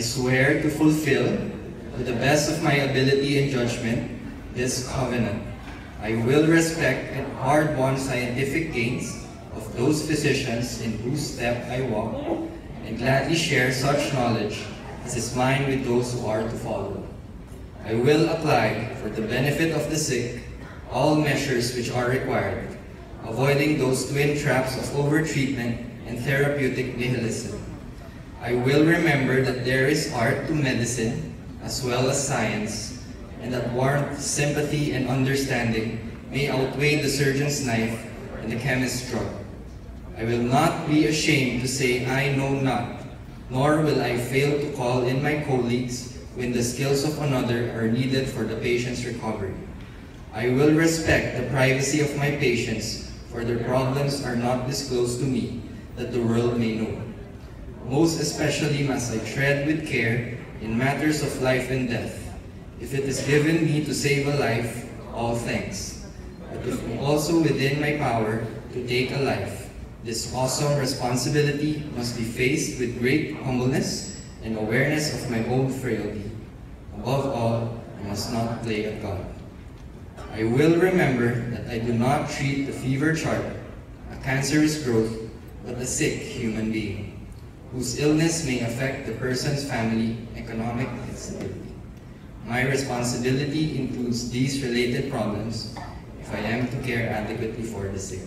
swear to fulfill, to the best of my ability and judgment, this covenant. I will respect and hard-won scientific gains of those physicians in whose step I walk, and gladly share such knowledge as is mine with those who are to follow. I will apply, for the benefit of the sick, all measures which are required, avoiding those twin traps of overtreatment and therapeutic nihilism. I will remember that there is art to medicine as well as science, and that warmth, sympathy, and understanding may outweigh the surgeon's knife and the chemist's drug. I will not be ashamed to say I know not, nor will I fail to call in my colleagues when the skills of another are needed for the patient's recovery. I will respect the privacy of my patients, for their problems are not disclosed to me, that the world may know. Most especially must I tread with care in matters of life and death. If it is given me to save a life, all thanks. But if also within my power to take a life, this awesome responsibility must be faced with great humbleness and awareness of my own frailty. Above all, I must not play at God. I will remember that I do not treat the fever chart, a cancerous growth, but a sick human being, whose illness may affect the person's family, economic, stability. My responsibility includes these related problems if I am to care adequately for the sick.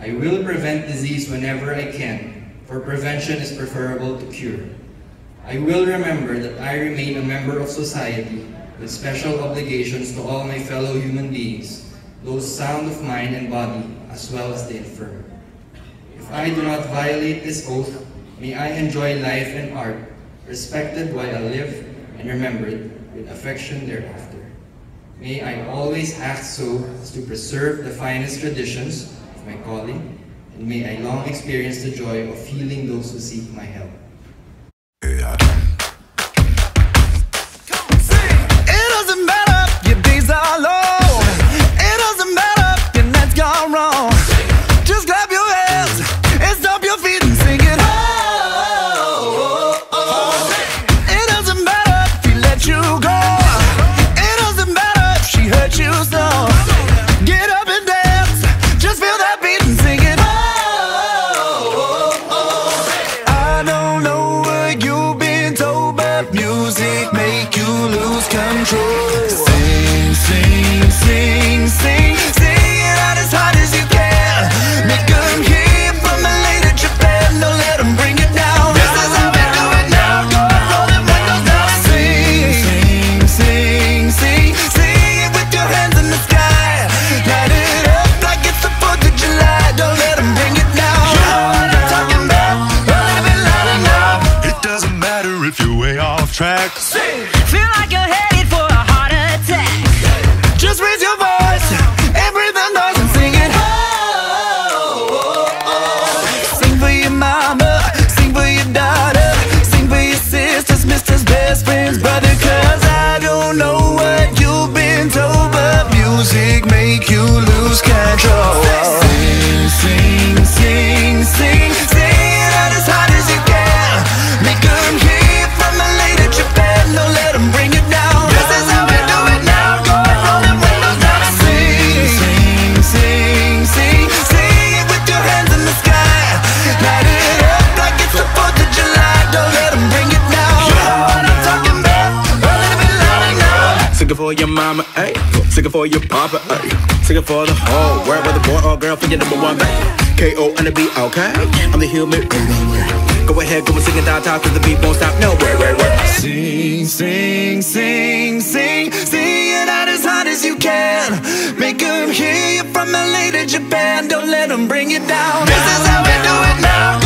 I will prevent disease whenever I can, for prevention is preferable to cure. I will remember that I remain a member of society with special obligations to all my fellow human beings, those sound of mind and body, as well as the infirm. If I do not violate this oath, may I enjoy life and art, respected while I live and remembered with affection thereafter. May I always act so as to preserve the finest traditions of my calling, and may I long experience the joy of healing those who seek my help. Sing it for your mama, ayy. Sing it for your papa, ayy. Sing it for the whole world, whether boy or girl, for your number one babe. K.O. and the beat, okay? I'm the human. Go ahead, go and sing it top, cause the beat won't stop. No, wait, wait, wait. Sing, sing, sing, sing, sing it out as hard as you can. Make 'em hear you from LA to Japan. Don't let 'em bring it down. This is how we do it now.